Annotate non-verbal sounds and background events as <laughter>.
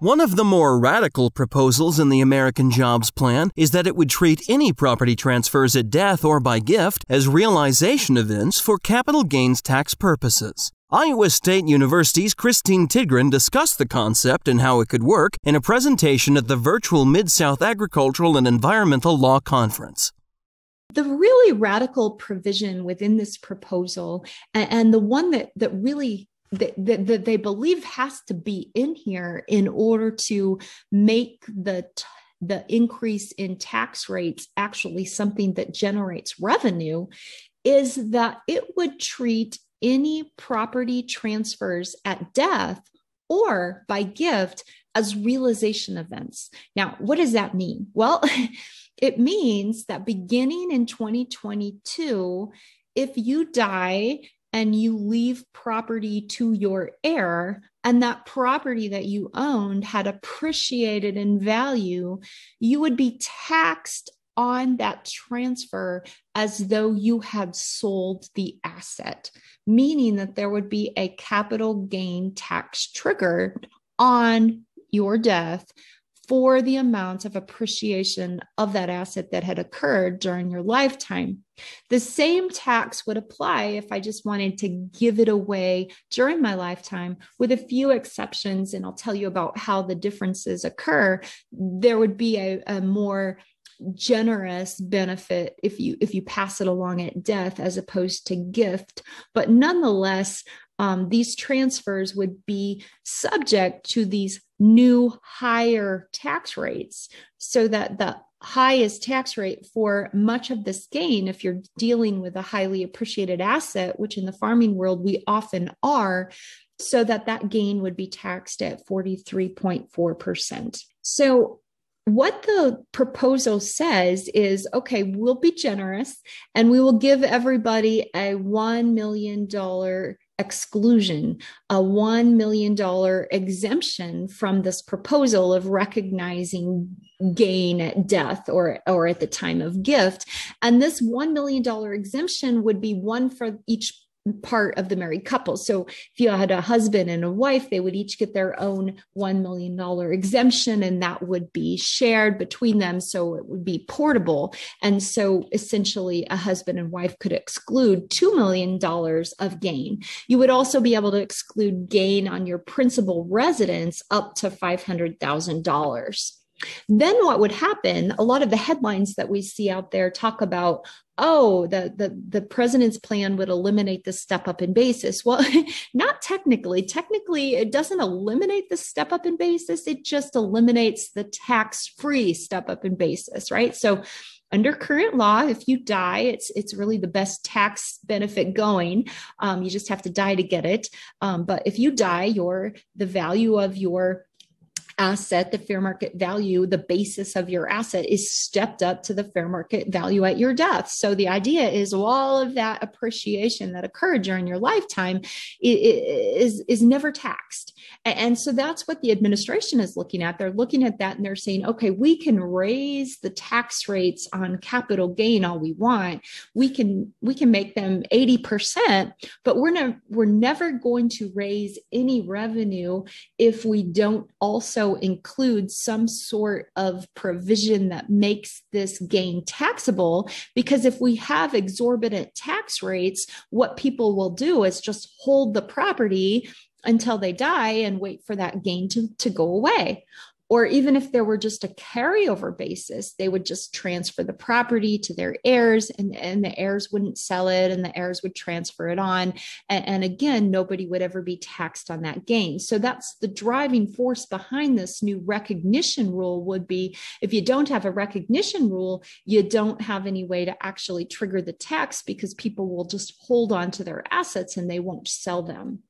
One of the more radical proposals in the American Jobs Plan is that it would treat any property transfers at death or by gift as realization events for capital gains tax purposes. Iowa State University's Kristine Tidgren discussed the concept and how it could work in a presentation at the virtual Mid South Agricultural and Environmental Law Conference. The really radical provision within this proposal, and, the one that, that really that, that, they believe has to be in here in order to make the the increase in tax rates actually something that generates revenue is that it would treat any property transfers at death or by gift as realization events. Now, what does that mean? Well, <laughs> it means that beginning in 2022, if you die and you leave property to your heir, and that property that you owned had appreciated in value, you would be taxed on that transfer as though you had sold the asset, meaning that there would be a capital gain tax triggered on your death for the amount of appreciation of that asset that had occurred during your lifetime. The same tax would apply if I just wanted to give it away during my lifetime, with a few exceptions. And I'll tell you about how the differences occur. There would be a, a more generous benefit if you if you pass it along at death as opposed to gift but nonetheless um, these transfers would be subject to these new higher tax rates so that the highest tax rate for much of this gain if you're dealing with a highly appreciated asset which in the farming world we often are so that that gain would be taxed at 43.4%. So what the proposal says is okay, we'll be generous and we will give everybody a $1 million exclusion, a $1 million exemption from this proposal of recognizing gain at death or, or at the time of gift. And this $1 million exemption would be one for each part of the married couple. So if you had a husband and a wife, they would each get their own $1 million exemption and that would be shared between them. So it would be portable. And so essentially a husband and wife could exclude $2 million of gain. You would also be able to exclude gain on your principal residence up to $500,000. Then what would happen? A lot of the headlines that we see out there talk about, oh, the the the president's plan would eliminate the step up in basis. Well, <laughs> not technically. Technically, it doesn't eliminate the step up in basis. It just eliminates the tax free step up in basis, right? So under current law if you die it's it's really the best tax benefit going um, you just have to die to get it um, but if you die your the value of your asset, the fair market value, the basis of your asset is stepped up to the fair market value at your death. So the idea is all of that appreciation that occurred during your lifetime is, is never taxed. And so that's what the administration is looking at. They're looking at that and they're saying, okay, we can raise the tax rates on capital gain all we want. We can we can make them 80%, but we're not we're never going to raise any revenue if we don't include some sort of provision that makes this gain taxable because if we have exorbitant tax rates, what people will do is just hold the property until they die and wait for that gain to, to go away or even if there were just a carryover basis, they would just transfer the property to their heirs and, and the heirs wouldn't sell it and the heirs would transfer it on. And, and again, nobody would ever be taxed on that gain. So that's the driving force behind this new recognition rule would be if you don't have a recognition rule, you don't have any way to actually trigger the tax because people will just hold on to their assets and they won't sell them.